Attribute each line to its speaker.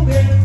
Speaker 1: moving.